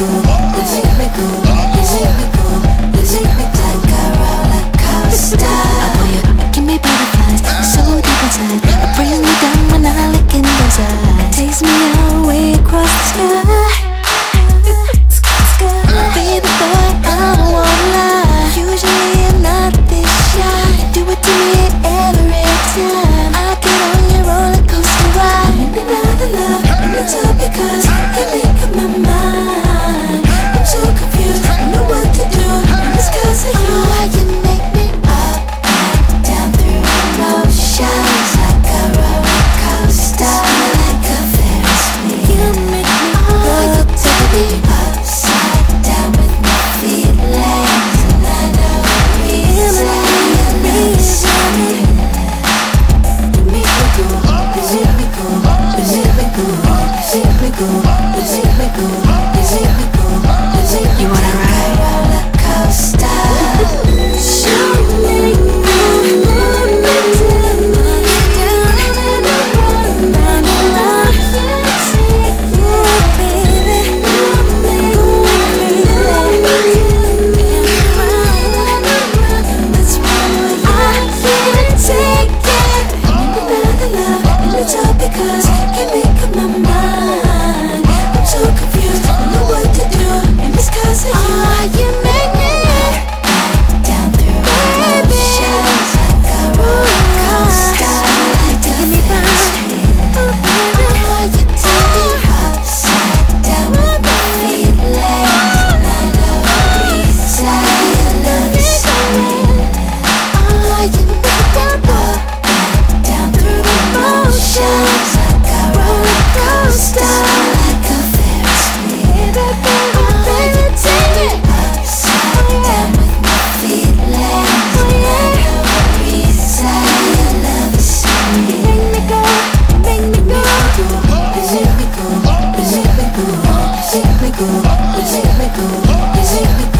let Thank you. me good, pussy got me go. pussy got me go.